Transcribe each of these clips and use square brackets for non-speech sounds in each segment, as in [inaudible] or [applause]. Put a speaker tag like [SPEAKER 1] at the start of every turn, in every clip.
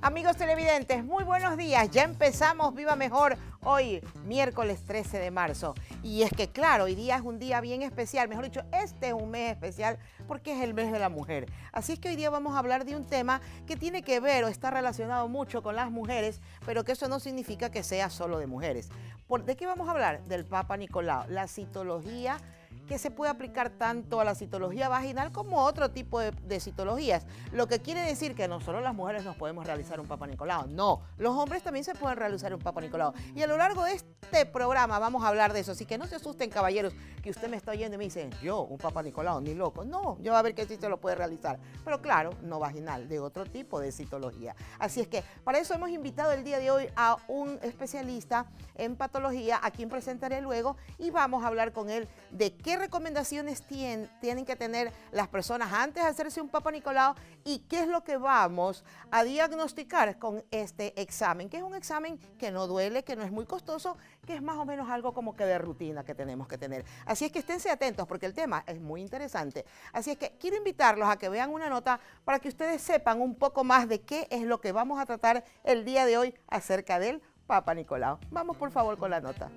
[SPEAKER 1] Amigos televidentes, muy buenos días. Ya empezamos Viva Mejor hoy, miércoles 13 de marzo. Y es que, claro, hoy día es un día bien especial. Mejor dicho, este es un mes especial porque es el mes de la mujer. Así es que hoy día vamos a hablar de un tema que tiene que ver o está relacionado mucho con las mujeres, pero que eso no significa que sea solo de mujeres. ¿De qué vamos a hablar? Del Papa Nicolau, la citología que se puede aplicar tanto a la citología vaginal como a otro tipo de, citologías. Lo que quiere decir que no solo las mujeres nos podemos realizar un Papa Nicolau, no, los hombres también se pueden realizar un Papa Nicolau. Y a lo largo de este programa vamos a hablar de eso, así que no se asusten caballeros, que usted me está oyendo y me dice, yo, un Papa Nicolau, ni loco. No, yo a ver qué sitio lo puede realizar. Pero claro, no vaginal, de otro tipo de citología. Así es que para eso hemos invitado el día de hoy a un especialista en patología, a quien presentaré luego, y vamos a hablar con él de qué recomendaciones tienen, que tener las personas antes de hacerse un Papa Nicolau y qué es lo que vamos a diagnosticar con este examen, que es un examen que no duele, que no es muy costoso, que es más o menos algo como que de rutina que tenemos que tener. Así es que esténse atentos porque el tema es muy interesante. Así es que quiero invitarlos a que vean una nota para que ustedes sepan un poco más de qué es lo que vamos a tratar el día de hoy acerca del Papa Nicolau. Vamos por favor con la nota.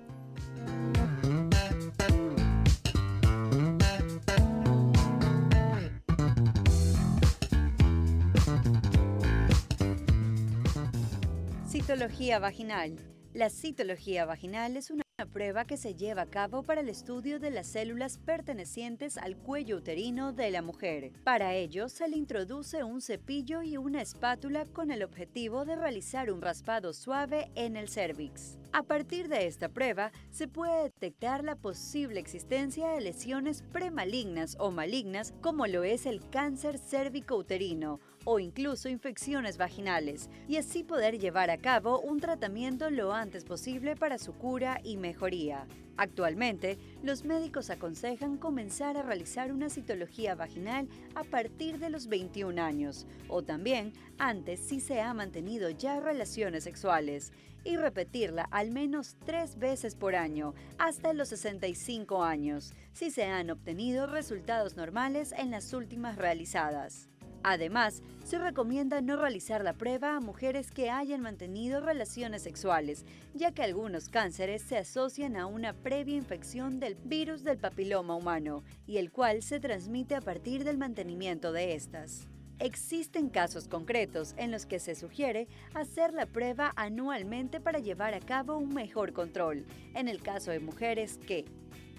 [SPEAKER 2] Citología vaginal. La citología vaginal es una prueba que se lleva a cabo para el estudio de las células pertenecientes al cuello uterino de la mujer. Para ello, se le introduce un cepillo y una espátula con el objetivo de realizar un raspado suave en el cervix. A partir de esta prueba, se puede detectar la posible existencia de lesiones premalignas o malignas como lo es el cáncer cérvico-uterino o incluso infecciones vaginales, y así poder llevar a cabo un tratamiento lo antes posible para su cura y mejoría. Actualmente, los médicos aconsejan comenzar a realizar una citología vaginal a partir de los 21 años, o también antes si se ha mantenido ya relaciones sexuales, y repetirla al menos tres veces por año, hasta los 65 años, si se han obtenido resultados normales en las últimas realizadas. Además, se recomienda no realizar la prueba a mujeres que hayan mantenido relaciones sexuales, ya que algunos cánceres se asocian a una previa infección del virus del papiloma humano, y el cual se transmite a partir del mantenimiento de estas. Existen casos concretos en los que se sugiere hacer la prueba anualmente para llevar a cabo un mejor control, en el caso de mujeres que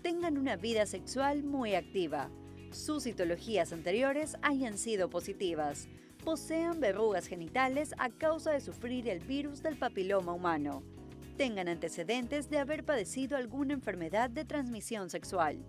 [SPEAKER 2] tengan una vida sexual muy activa, sus citologías anteriores hayan sido positivas, posean verrugas genitales a causa de sufrir el virus del papiloma humano, tengan antecedentes de haber padecido alguna enfermedad de transmisión sexual.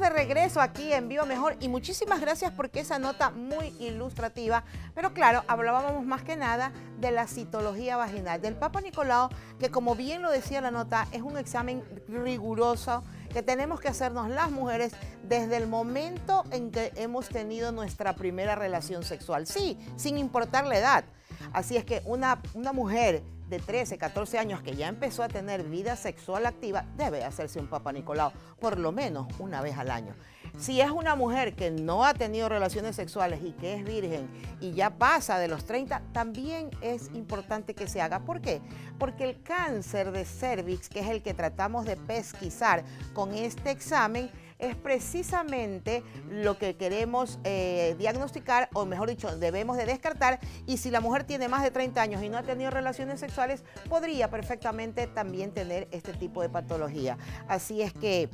[SPEAKER 1] De regreso aquí en Vivo Mejor y muchísimas gracias porque esa nota muy ilustrativa, pero claro, hablábamos más que nada de la citología vaginal, del Papa Nicolau, que como bien lo decía la nota, es un examen riguroso que tenemos que hacernos las mujeres desde el momento en que hemos tenido nuestra primera relación sexual, sí, sin importar la edad. Así es que una, una mujer de 13, 14 años que ya empezó a tener vida sexual activa debe hacerse un Papa Nicolau por lo menos una vez al año. Si es una mujer que no ha tenido relaciones sexuales y que es virgen y ya pasa de los 30, también es importante que se haga. ¿Por qué? Porque el cáncer de cervix, que es el que tratamos de pesquisar con este examen, es precisamente lo que queremos eh, diagnosticar, o mejor dicho, debemos de descartar. Y si la mujer tiene más de 30 años y no ha tenido relaciones sexuales, podría perfectamente también tener este tipo de patología. Así es que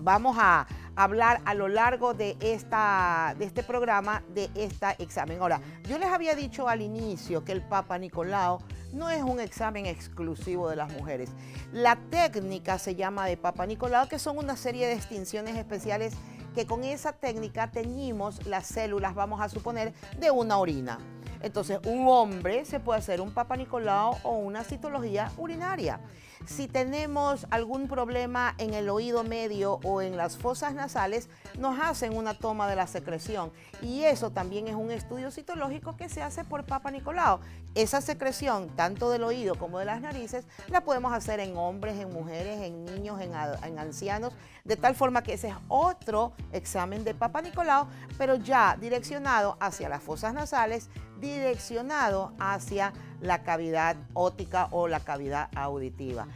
[SPEAKER 1] vamos a hablar a lo largo de, esta, de este programa de este examen. Ahora, yo les había dicho al inicio que el Papa Nicolau no es un examen exclusivo de las mujeres. La técnica se llama de Papa Nicolau, que son una serie de extinciones especiales que con esa técnica teñimos las células, vamos a suponer, de una orina. Entonces, un hombre se puede hacer un Papa Nicolau o una citología urinaria. Si tenemos algún problema en el oído medio o en las fosas nasales, nos hacen una toma de la secreción. Y eso también es un estudio citológico que se hace por Papa Nicolau. Esa secreción, tanto del oído como de las narices, la podemos hacer en hombres, en mujeres, en niños, en, ancianos, de tal forma que ese es otro examen de Papa Nicolau, pero ya direccionado hacia las fosas nasales, direccionado hacia la cavidad óptica o la cavidad auditiva.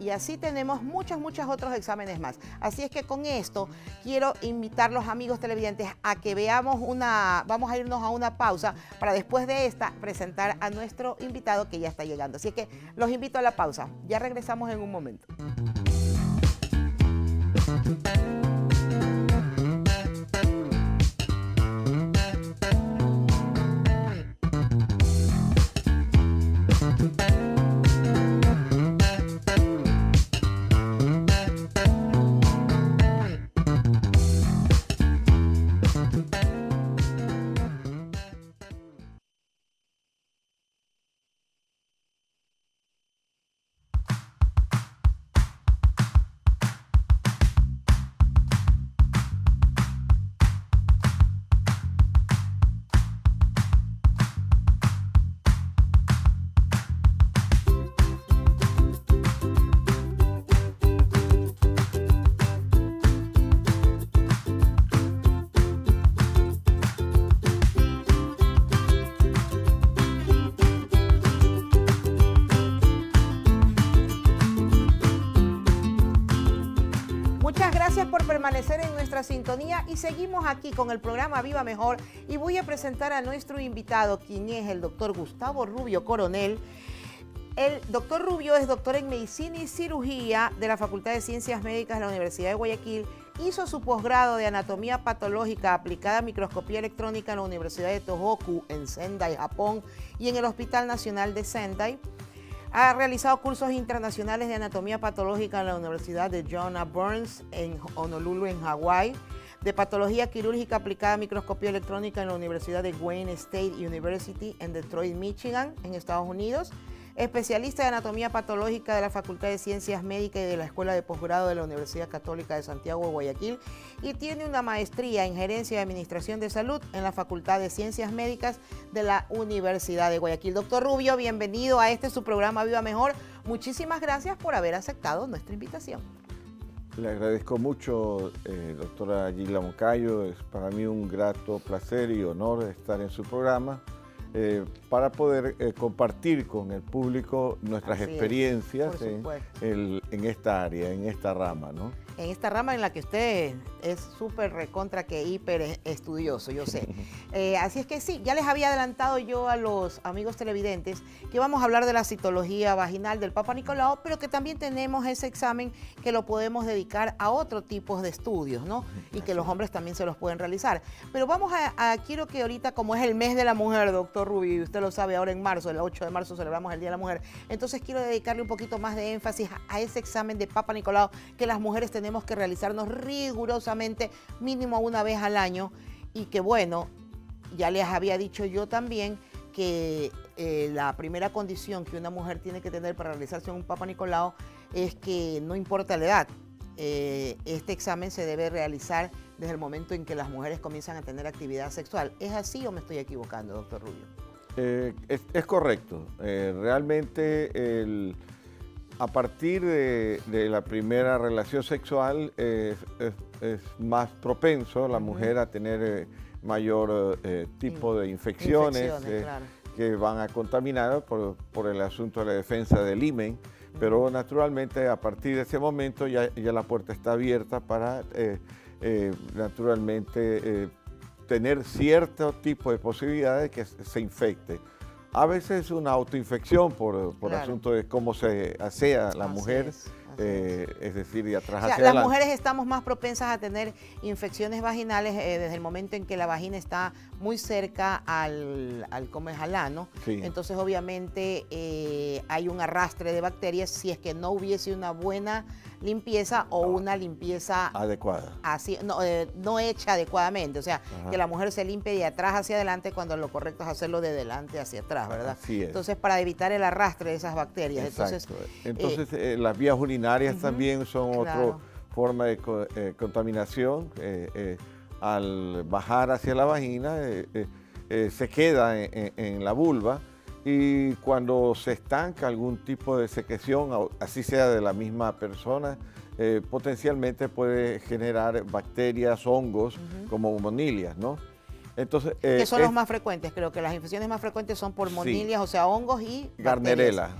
[SPEAKER 1] Y así tenemos muchos, muchos otros exámenes más. Así es que con esto quiero invitar los amigos televidentes a que veamos una, vamos a irnos a una pausa para después de esta presentar a nuestro invitado que ya está llegando. Así que los invito a la pausa. Ya regresamos en un momento. Sintonía y seguimos aquí con el programa Viva Mejor y voy a presentar a nuestro invitado, quien es el doctor Gustavo Rubio Coronel. El doctor Rubio es doctor en medicina y cirugía de la Facultad de Ciencias Médicas de la Universidad de Guayaquil. Hizo su posgrado de anatomía patológica aplicada a microscopía electrónica en la Universidad de Tohoku en Sendai, Japón y en el Hospital Nacional de Sendai. Ha realizado cursos internacionales de anatomía patológica en la Universidad de John A. Burns en Honolulu, en Hawái, de patología quirúrgica aplicada a microscopía electrónica en la Universidad de Wayne State University en Detroit, Michigan, en Estados Unidos especialista de anatomía patológica de la Facultad de Ciencias Médicas y de la Escuela de Posgrado de la Universidad Católica de Santiago de Guayaquil y tiene una maestría en Gerencia y Administración de Salud en la Facultad de Ciencias Médicas de la Universidad de Guayaquil. Doctor Rubio, bienvenido a este su programa Viva Mejor. Muchísimas gracias por haber aceptado nuestra invitación.
[SPEAKER 3] Le agradezco mucho, eh, doctora Gila Moncayo. Es para mí un grato placer y honor estar en su programa eh, para poder eh, compartir con el público nuestras experiencias en, esta área, en esta rama. ¿no?
[SPEAKER 1] En esta rama en la que usted es súper recontra que hiper estudioso, yo sé. [laughs] Eh, así es que sí, ya les había adelantado yo a los amigos televidentes que vamos a hablar de la citología vaginal del Papa Nicolau, pero que también tenemos ese examen que lo podemos dedicar a otro tipo de estudios, ¿no? Y que los hombres también se los pueden realizar. Pero vamos a, quiero que ahorita, como es el mes de la mujer, doctor Rubi, y usted lo sabe, ahora en marzo, el 8 de marzo celebramos el Día de la Mujer, entonces quiero dedicarle un poquito más de énfasis a ese examen de Papa Nicolau que las mujeres tenemos que realizarnos rigurosamente mínimo una vez al año y que bueno, ya les había dicho yo también que eh, la primera condición que una mujer tiene que tener para realizarse un Papa Nicolau es que no importa la edad, eh, este examen se debe realizar desde el momento en que las mujeres comienzan a tener actividad sexual. ¿Es así o me estoy equivocando, doctor Rubio?
[SPEAKER 3] Eh, es, correcto. realmente el a partir de, la primera relación sexual es, más propenso la mujer a tener mayor eh, tipo de infecciones, eh, que van a contaminar por, el asunto de la defensa del imen, pero naturalmente a partir de ese momento ya, la puerta está abierta para naturalmente tener cierto tipo de posibilidades de que se infecte. A veces una autoinfección por, por asunto de cómo se asea la mujer, eh, es decir, de atrás
[SPEAKER 1] o sea,
[SPEAKER 3] hacia
[SPEAKER 1] las
[SPEAKER 3] adelante.
[SPEAKER 1] mujeres estamos más propensas a tener infecciones vaginales eh, desde el momento en que la vagina está muy cerca al, al como es al ano.
[SPEAKER 3] Sí.
[SPEAKER 1] Entonces, obviamente, eh, hay un arrastre de bacterias si es que no hubiese una buena limpieza o una limpieza
[SPEAKER 3] Adecuada.
[SPEAKER 1] así, no, eh, no hecha adecuadamente. O sea,
[SPEAKER 3] Ajá.
[SPEAKER 1] que la mujer se limpie de atrás hacia adelante cuando lo correcto es hacerlo de delante hacia atrás, ¿verdad?
[SPEAKER 3] Así es.
[SPEAKER 1] Entonces, para evitar el arrastre de esas bacterias. Entonces,
[SPEAKER 3] Exacto. Entonces, eh, las vías urinarias también son
[SPEAKER 1] claro.
[SPEAKER 3] otra forma de co- eh, contaminación. Al bajar hacia la vagina, eh, eh, eh, se queda en, la vulva y cuando se estanca algún tipo de secreción, así sea de la misma persona, potencialmente puede generar bacterias, hongos, como monilias, ¿no? Entonces, eh,
[SPEAKER 1] que son
[SPEAKER 3] es
[SPEAKER 1] los más frecuentes. Creo que las infecciones más frecuentes son por
[SPEAKER 3] Sí.
[SPEAKER 1] monilias, o sea, hongos y.
[SPEAKER 3] Garnerela.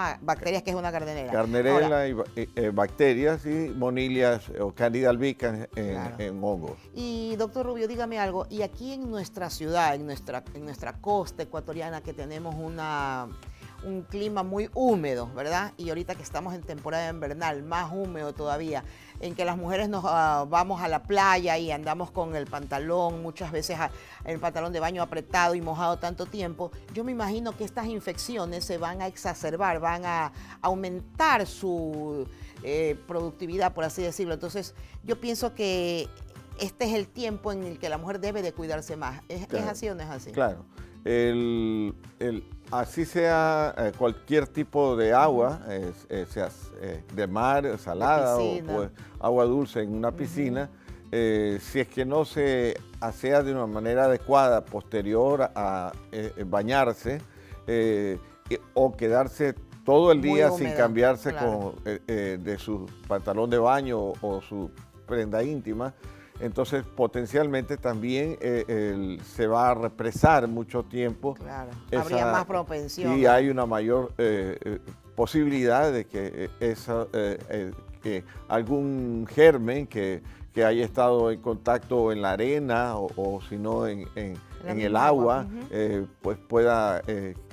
[SPEAKER 1] Ah, bacterias que es una garnerela.
[SPEAKER 3] Carnerela
[SPEAKER 1] Ahora,
[SPEAKER 3] y eh, eh, bacterias y monilias eh, o candida albicans en,
[SPEAKER 1] Claro.
[SPEAKER 3] en hongos.
[SPEAKER 1] y doctor Rubio, dígame algo. Y aquí en nuestra ciudad, en nuestra, en nuestra costa ecuatoriana, que tenemos una, un clima muy húmedo, ¿verdad? Y ahorita que estamos en temporada invernal, más húmedo todavía, en que las mujeres nos ah, vamos a la playa y andamos con el pantalón, muchas veces a- el pantalón de baño apretado y mojado tanto tiempo, yo me imagino que estas infecciones se van a exacerbar, van a aumentar su eh, productividad, por así decirlo. Entonces, yo pienso que este es el tiempo en el que la mujer debe de cuidarse más. ¿Es, así o no es así?
[SPEAKER 3] Claro. El, el- así sea eh, cualquier tipo de agua, eh, eh, sea de mar, salada o, o, agua dulce en una piscina, si es que no se asea de una manera adecuada posterior a bañarse o quedarse todo el día sin cambiarse
[SPEAKER 1] claro.
[SPEAKER 3] con, de su pantalón de baño o, o su prenda íntima, entonces potencialmente también eh, el- se va a represar mucho tiempo.
[SPEAKER 1] Claro.
[SPEAKER 3] esa-
[SPEAKER 1] Habría más propensión.
[SPEAKER 3] Y hay una mayor eh, eh, posibilidad de que, esa, eh, que algún germen que, que haya estado en contacto en la arena o, o si no en, en-
[SPEAKER 1] La
[SPEAKER 3] en el
[SPEAKER 1] agua,
[SPEAKER 3] pues pueda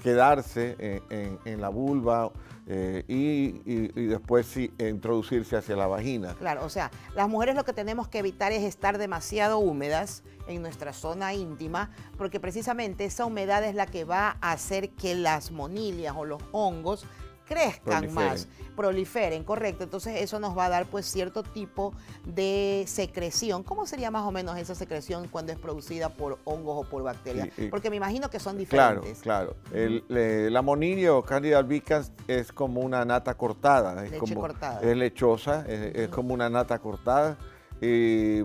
[SPEAKER 3] quedarse en la vulva eh, y, y- y después sí, introducirse hacia la vagina.
[SPEAKER 1] Claro, o sea, las mujeres lo que tenemos que evitar es estar demasiado húmedas en nuestra zona íntima, porque precisamente esa humedad es la que va a hacer que las monilias o los hongos crezcan
[SPEAKER 3] Proliferen.
[SPEAKER 1] más, proliferen, correcto. Entonces eso nos va a dar pues cierto tipo de secreción. ¿Cómo sería más o menos esa secreción cuando es producida por hongos o por bacterias?
[SPEAKER 3] Y-
[SPEAKER 1] Porque me imagino que son
[SPEAKER 3] Claro,
[SPEAKER 1] diferentes.
[SPEAKER 3] claro. El, eh, la monilia o Candida albicans es como una nata cortada. Es
[SPEAKER 1] Leche
[SPEAKER 3] como,
[SPEAKER 1] cortada.
[SPEAKER 3] Es lechosa, es, es como una nata cortada y,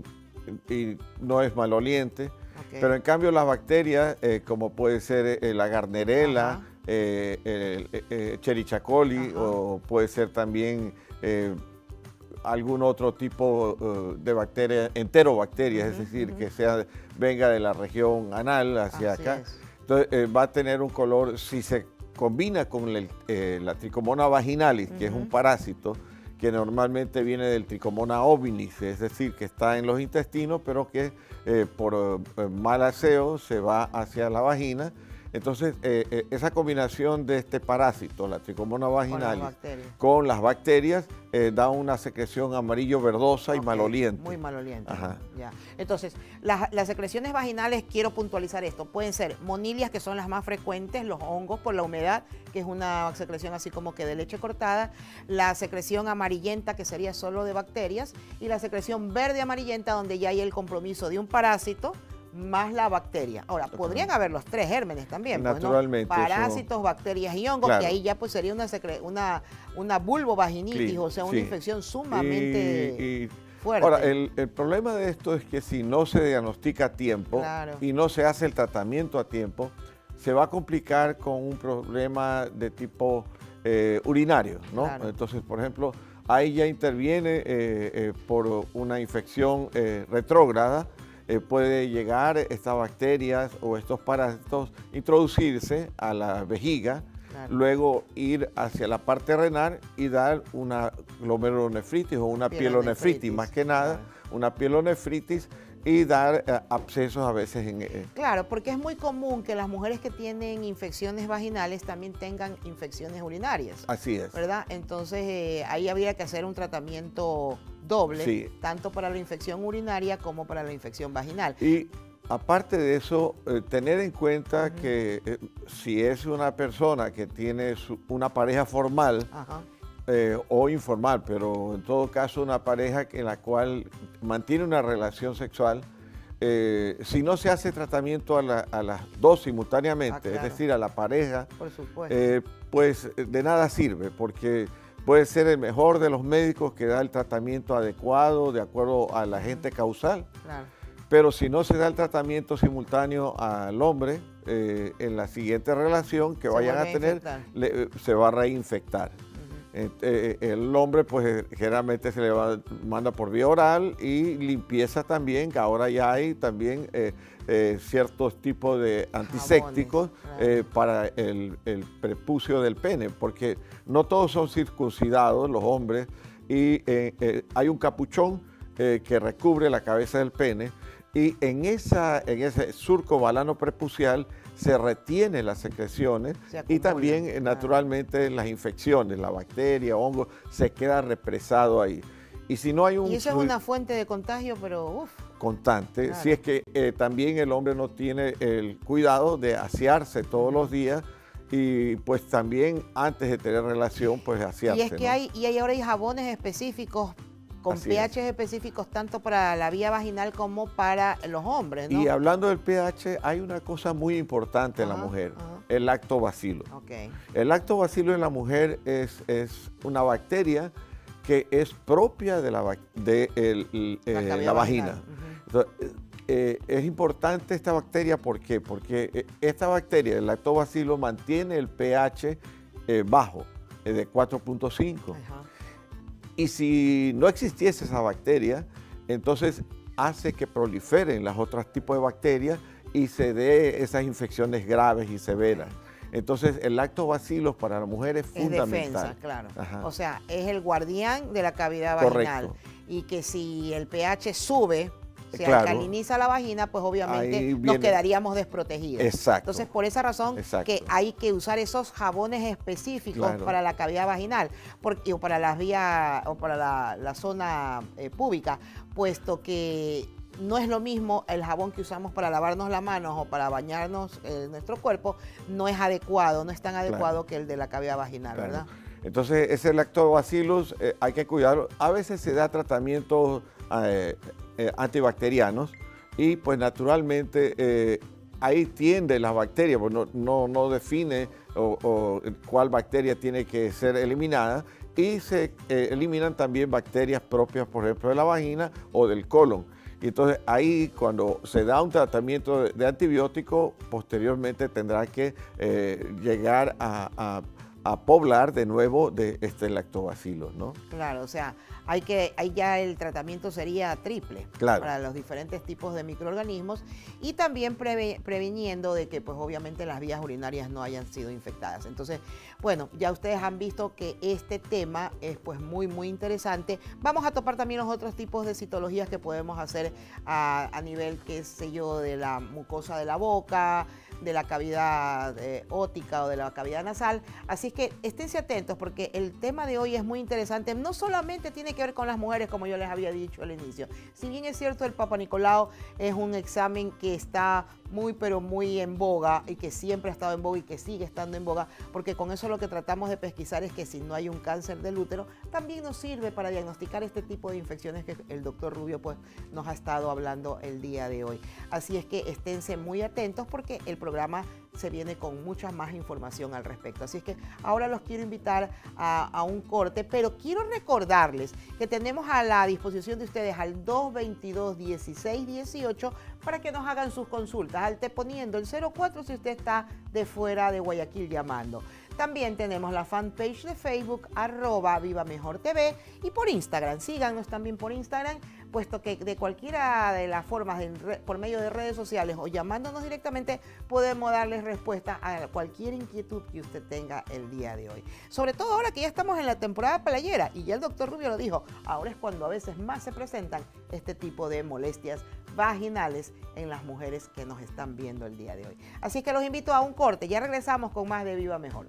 [SPEAKER 3] y no es maloliente. Pero en cambio las bacterias, eh, como puede ser eh, la garnerela. Eh, eh, eh, o puede ser también eh, algún otro tipo de bacteria, enterobacterias, es decir, que sea, venga de la región anal hacia
[SPEAKER 1] Así
[SPEAKER 3] acá.
[SPEAKER 1] es.
[SPEAKER 3] Entonces eh, va a tener un color, si se combina con el, eh, la tricomona vaginalis, que es un parásito, que normalmente viene del tricomona ovinis, es decir, que está en los intestinos, pero que eh, por mal aseo se va hacia la vagina. Entonces, eh, eh, esa combinación de este parásito, la tricomona
[SPEAKER 1] Con las
[SPEAKER 3] vaginalis,
[SPEAKER 1] bacterias.
[SPEAKER 3] con las bacterias, eh, da una secreción amarillo verdosa y maloliente.
[SPEAKER 1] Muy maloliente.
[SPEAKER 3] Ajá.
[SPEAKER 1] Ya. Entonces, las, las secreciones vaginales, quiero puntualizar esto, pueden ser monilias, que son las más frecuentes, los hongos por la humedad, que es una secreción así como que de leche cortada, la secreción amarillenta, que sería solo de bacterias, y la secreción verde amarillenta, donde ya hay el compromiso de un parásito más la bacteria. Ahora, podrían haber los tres gérmenes también, pues, ¿no?
[SPEAKER 3] Naturalmente, eso-
[SPEAKER 1] Parásitos, bacterias y hongos,
[SPEAKER 3] Claro.
[SPEAKER 1] que ahí ya pues sería una, secre- una, una vulvovaginitis,
[SPEAKER 3] Sí,
[SPEAKER 1] o sea, una
[SPEAKER 3] sí.
[SPEAKER 1] infección sumamente
[SPEAKER 3] Y- y-
[SPEAKER 1] fuerte.
[SPEAKER 3] Ahora, el, el problema de esto es que si no se diagnostica a tiempo
[SPEAKER 1] Claro.
[SPEAKER 3] y no se hace el tratamiento a tiempo, se va a complicar con un problema de tipo eh, urinario, ¿no?
[SPEAKER 1] Claro.
[SPEAKER 3] Entonces, por ejemplo, ahí ya interviene eh, eh, por una infección retrógrada, eh, puede llegar estas bacterias o estos parásitos, introducirse a la vejiga,
[SPEAKER 1] Claro.
[SPEAKER 3] luego ir hacia la parte renal y dar una glomerulonefritis o una pielonefritis,
[SPEAKER 1] Pielonefritis,
[SPEAKER 3] más que nada,
[SPEAKER 1] claro.
[SPEAKER 3] una pielonefritis y dar eh, abscesos a veces en... eh,
[SPEAKER 1] Claro, porque es muy común que las mujeres que tienen infecciones vaginales también tengan infecciones urinarias,
[SPEAKER 3] así es.
[SPEAKER 1] ¿verdad? Entonces eh, ahí habría que hacer un tratamiento doble,
[SPEAKER 3] Sí.
[SPEAKER 1] tanto para la infección urinaria como para la infección vaginal.
[SPEAKER 3] Y aparte de eso, tener en cuenta que si es una persona que tiene su- una pareja formal
[SPEAKER 1] Ajá.
[SPEAKER 3] Eh, o informal, pero en todo caso una pareja en la cual mantiene una relación sexual, eh, si no se hace tratamiento a, la- a las dos simultáneamente,
[SPEAKER 1] Ah, claro.
[SPEAKER 3] es decir, a la pareja, eh, pues de nada sirve, porque puede ser el mejor de los médicos que da el tratamiento adecuado de acuerdo al agente causal,
[SPEAKER 1] claro.
[SPEAKER 3] pero si no se da el tratamiento simultáneo al hombre, eh, en la siguiente relación que
[SPEAKER 1] Se
[SPEAKER 3] vayan a
[SPEAKER 1] a
[SPEAKER 3] tener, le- se va a reinfectar. Eh, eh, el hombre, pues eh, generalmente se le va, manda por vía oral y limpieza también, que ahora ya hay también eh, eh, ciertos tipos de antisépticos eh, para el, el prepucio del pene, porque no todos son circuncidados los hombres y eh, eh, hay un capuchón eh, que recubre la cabeza del pene y en, esa, en ese surco balano prepucial se retienen las secreciones
[SPEAKER 1] Se
[SPEAKER 3] y también eh,
[SPEAKER 1] claro.
[SPEAKER 3] naturalmente las infecciones, la bacteria, hongo, se queda represado ahí. Y si no hay un
[SPEAKER 1] Y eso es una fuente de contagio, pero uff,
[SPEAKER 3] constante,
[SPEAKER 1] Claro.
[SPEAKER 3] si es que eh, también el hombre no tiene el cuidado de asearse todos los días y pues también antes de tener relación, pues asearse.
[SPEAKER 1] Y es que
[SPEAKER 3] ¿no?
[SPEAKER 1] hay, y hay ahora hay jabones específicos con
[SPEAKER 3] Así
[SPEAKER 1] pH específicos tanto para la vía vaginal como para los hombres, ¿no?
[SPEAKER 3] Y hablando del pH, hay una cosa muy importante en la mujer,
[SPEAKER 1] ajá.
[SPEAKER 3] el lactobacilo.
[SPEAKER 1] Ok,
[SPEAKER 3] El lactobacilo en la mujer es, es una bacteria que es propia de la, de el- el-
[SPEAKER 1] La
[SPEAKER 3] eh, la vagina. Entonces, eh, es importante esta bacteria, ¿por qué? Porque eh, esta bacteria, el lactobacilo, mantiene el pH eh, bajo, eh, de 4.5. Y si no existiese esa bacteria, entonces hace que proliferen los otros tipos de bacterias y se dé esas infecciones graves y severas. Entonces, el lactobacillus para la mujer es
[SPEAKER 1] Es
[SPEAKER 3] fundamental.
[SPEAKER 1] defensa, claro.
[SPEAKER 3] Ajá.
[SPEAKER 1] O sea, es el guardián de la cavidad vaginal. Y que si el pH sube, se
[SPEAKER 3] Claro.
[SPEAKER 1] alcaliniza la vagina, pues obviamente nos quedaríamos desprotegidos.
[SPEAKER 3] Exacto.
[SPEAKER 1] Entonces, por esa razón
[SPEAKER 3] Exacto.
[SPEAKER 1] que hay que usar esos jabones específicos
[SPEAKER 3] Claro.
[SPEAKER 1] para la cavidad vaginal porque, o para las vías o para la, la zona eh, pública, puesto que no es lo mismo el jabón que usamos para lavarnos las manos o para bañarnos eh, nuestro cuerpo, no es adecuado, no es tan adecuado que el de la cavidad vaginal. ¿verdad?
[SPEAKER 3] Entonces, ese lactobacillus eh, hay que cuidarlo. A veces se da tratamientos eh, eh, antibacterianos y pues naturalmente eh, ahí tiende la bacteria, pues no, no, no define cuál bacteria tiene que ser eliminada y se eliminan también bacterias propias, por ejemplo, de la vagina o del colon. Y entonces ahí cuando se da un tratamiento de, antibiótico, posteriormente tendrá que llegar a, a- poblar de nuevo de este lactobacillus, ¿no?
[SPEAKER 1] Claro, o sea, hay que, ahí ya el tratamiento sería triple
[SPEAKER 3] Claro.
[SPEAKER 1] para los diferentes tipos de microorganismos y también preve- previniendo de que pues obviamente las vías urinarias no hayan sido infectadas. Entonces, bueno, ya ustedes han visto que este tema es pues muy muy interesante. Vamos a topar también los otros tipos de citologías que podemos hacer a, a nivel, qué sé yo, de la mucosa de la boca, de la cavidad eh, ótica o de la cavidad nasal. Así que esténse atentos porque el tema de hoy es muy interesante. No solamente tiene que ver con las mujeres, como yo les había dicho al inicio. Si bien es cierto, el Papa Nicolau es un examen que está muy, pero muy en boga y que siempre ha estado en boga y que sigue estando en boga, porque con eso lo que tratamos de pesquisar es que si no hay un cáncer del útero, también nos sirve para diagnosticar este tipo de infecciones que el doctor Rubio pues, nos ha estado hablando el día de hoy. Así es que esténse muy atentos porque el programa se viene con mucha más información al respecto. Así es que ahora los quiero invitar a, un corte, pero quiero recordarles que tenemos a la disposición de ustedes al 222-1618 para que nos hagan sus consultas, al te poniendo el 04 si usted está de fuera de Guayaquil llamando. También tenemos la fanpage de Facebook, arroba Viva Mejor TV, y por Instagram. Síganos también por Instagram, puesto que de cualquiera de las formas, por medio de redes sociales o llamándonos directamente, podemos darles respuesta a cualquier inquietud que usted tenga el día de hoy. Sobre todo ahora que ya estamos en la temporada playera, y ya el doctor Rubio lo dijo, ahora es cuando a veces más se presentan este tipo de molestias vaginales en las mujeres que nos están viendo el día de hoy. Así que los invito a un corte, ya regresamos con más de Viva Mejor.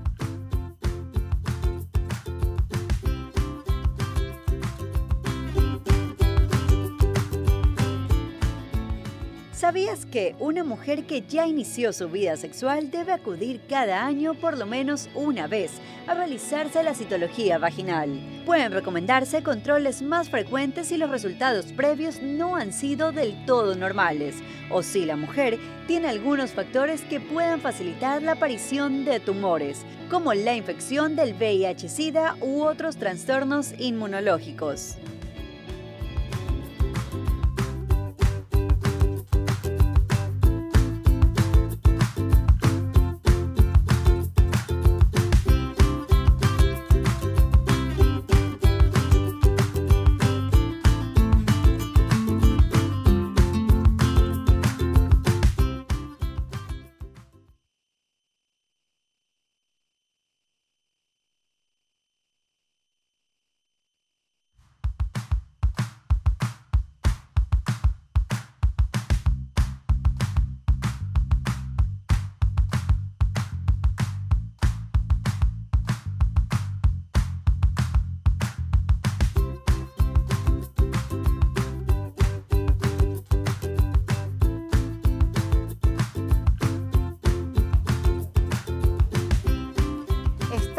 [SPEAKER 2] ¿Sabías que una mujer que ya inició su vida sexual debe acudir cada año por lo menos una vez a realizarse la citología vaginal? Pueden recomendarse controles más frecuentes si los resultados previos no han sido del todo normales o si la mujer tiene algunos factores que puedan facilitar la aparición de tumores, como la infección del VIH-Sida u otros trastornos inmunológicos.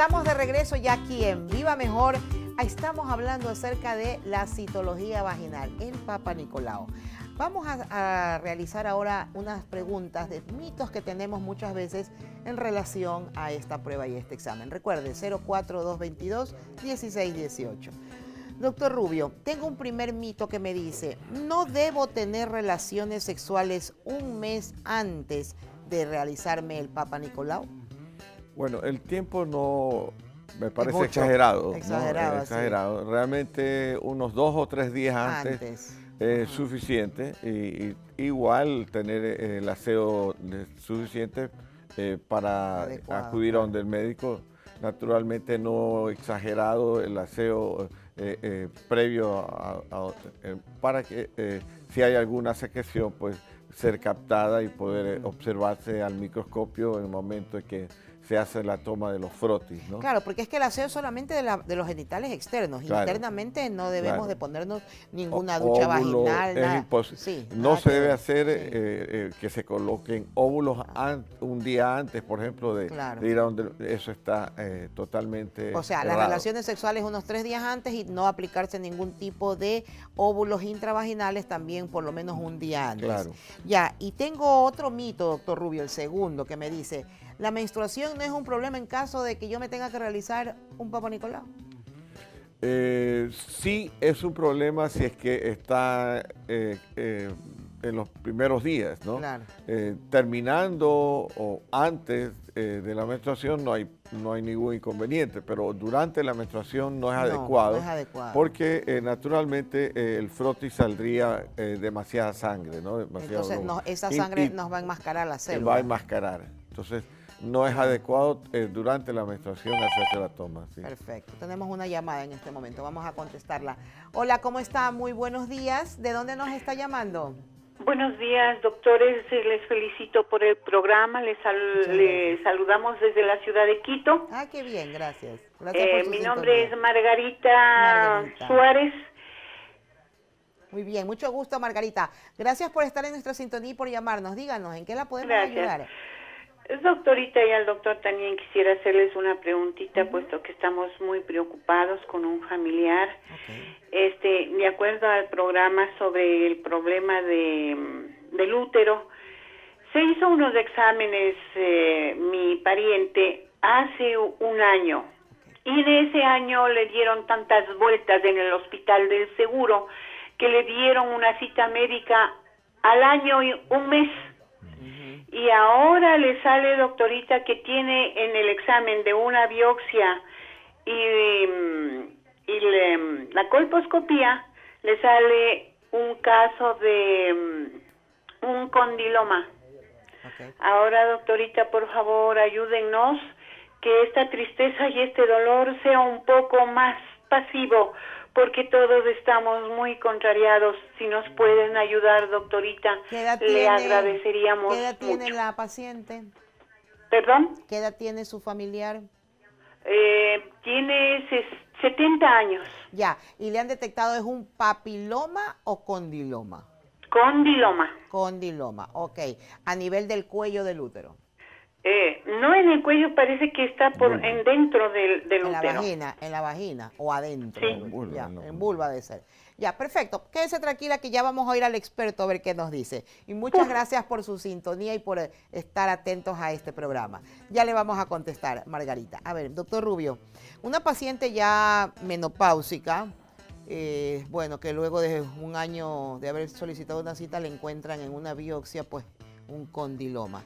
[SPEAKER 1] Estamos de regreso ya aquí en Viva Mejor. Estamos hablando acerca de la citología vaginal, el Papa Nicolau. Vamos a, realizar ahora unas preguntas de mitos que tenemos muchas veces en relación a esta prueba y este examen. Recuerde, 04222-1618. Doctor Rubio, tengo un primer mito que me dice, no debo tener relaciones sexuales un mes antes de realizarme el Papa Nicolau.
[SPEAKER 3] Bueno, el tiempo no me parece exagerado.
[SPEAKER 1] Exagerado.
[SPEAKER 3] ¿no? exagerado. Sí. Realmente unos dos o tres días antes,
[SPEAKER 1] Antes.
[SPEAKER 3] es suficiente. Y, y igual tener eh, el aseo suficiente eh, para
[SPEAKER 1] Adecuado,
[SPEAKER 3] acudir a donde el médico. Naturalmente no exagerado el aseo eh, eh, previo a, a- para que si hay alguna secreción pues ser captada y poder observarse al microscopio en el momento en que se hace la toma de los frotis, ¿no?
[SPEAKER 1] Claro, porque es que el aseo es solamente de, la- de los genitales externos.
[SPEAKER 3] Claro.
[SPEAKER 1] Internamente no debemos
[SPEAKER 3] Claro.
[SPEAKER 1] de ponernos ninguna ducha vaginal.
[SPEAKER 3] es
[SPEAKER 1] nada. Sí,
[SPEAKER 3] no
[SPEAKER 1] nada
[SPEAKER 3] se debe
[SPEAKER 1] ver.
[SPEAKER 3] hacer
[SPEAKER 1] Sí.
[SPEAKER 3] eh, eh, que se coloquen óvulos un día antes, por ejemplo, de, ir a donde eso está eh, totalmente.
[SPEAKER 1] O sea, las relaciones sexuales unos tres días antes y no aplicarse ningún tipo de óvulos intravaginales también por lo menos un día antes.
[SPEAKER 3] Claro.
[SPEAKER 1] Ya, y tengo otro mito, doctor Rubio, el segundo, que me dice, la menstruación no es un problema en caso de que yo me tenga que realizar un Papa Nicolau.
[SPEAKER 3] Eh, sí es un problema si es que está eh, eh, en los primeros días, ¿no?
[SPEAKER 1] Claro.
[SPEAKER 3] Eh, terminando o antes de la menstruación no hay, no hay ningún inconveniente, pero durante la menstruación no es
[SPEAKER 1] No,
[SPEAKER 3] adecuado.
[SPEAKER 1] no es adecuado.
[SPEAKER 3] Porque naturalmente el frotis saldría demasiada sangre, ¿no? Demasiado
[SPEAKER 1] Entonces no- esa sangre
[SPEAKER 3] y
[SPEAKER 1] nos va a enmascarar la
[SPEAKER 3] va a
[SPEAKER 1] célula.
[SPEAKER 3] enmascarar. Entonces no es adecuado eh, durante la menstruación hacerse la toma. sí.
[SPEAKER 1] Perfecto. Tenemos una llamada en este momento. Vamos a contestarla. Hola, ¿cómo está? Muy buenos días. ¿De dónde nos está llamando?
[SPEAKER 4] Buenos días, doctores. Eh, Les felicito por el programa. Les, sal-
[SPEAKER 1] Muchas
[SPEAKER 4] les saludamos desde la ciudad de Quito.
[SPEAKER 1] Ah, qué bien, gracias. Gracias
[SPEAKER 4] Eh,
[SPEAKER 1] por su
[SPEAKER 4] mi nombre es Margarita,
[SPEAKER 1] Margarita.
[SPEAKER 4] Suárez.
[SPEAKER 1] Muy bien, mucho gusto, Margarita. Gracias por estar en nuestra sintonía y por llamarnos. Díganos, ¿en qué la podemos
[SPEAKER 4] Gracias.
[SPEAKER 1] ayudar?
[SPEAKER 4] Doctorita y al doctor también quisiera hacerles una preguntita, puesto que estamos muy preocupados con un familiar. Este, de acuerdo al programa sobre el problema de, mm, del útero, se hizo unos exámenes eh, mi pariente hace un año. Y en ese año le dieron tantas vueltas en el hospital del seguro que le dieron una cita médica al año y un mes. Y ahora le sale, doctorita, que tiene en el examen de una biopsia y, y le- la colposcopía, le sale un caso de un condiloma. Ahora, doctorita, por favor, ayúdennos que esta tristeza y este dolor sea un poco más pasivo porque todos estamos muy contrariados. Si nos pueden ayudar, doctorita, le agradeceríamos.
[SPEAKER 1] ¿Qué edad tiene la paciente?
[SPEAKER 4] ¿Perdón?
[SPEAKER 1] ¿Qué edad tiene su familiar?
[SPEAKER 4] Eh, tiene 70 años.
[SPEAKER 1] Ya, ¿y le han detectado es un papiloma o condiloma?
[SPEAKER 4] Condiloma.
[SPEAKER 1] Condiloma, ok. A nivel del cuello del útero.
[SPEAKER 4] Eh, no en el cuello, parece que está por en dentro del, del
[SPEAKER 1] en
[SPEAKER 4] útero.
[SPEAKER 1] En la vagina, en la vagina o adentro.
[SPEAKER 4] Sí.
[SPEAKER 1] En vulva, ya, en vulva de ser. Ya, perfecto. Quédese tranquila que ya vamos a ir al experto a ver qué nos dice. Y muchas gracias por su sintonía y por estar atentos a este programa. Ya le vamos a contestar, Margarita. A ver, doctor Rubio, una paciente ya menopáusica, eh, bueno, que luego de un año de haber solicitado una cita le encuentran en una biopsia, pues, un condiloma.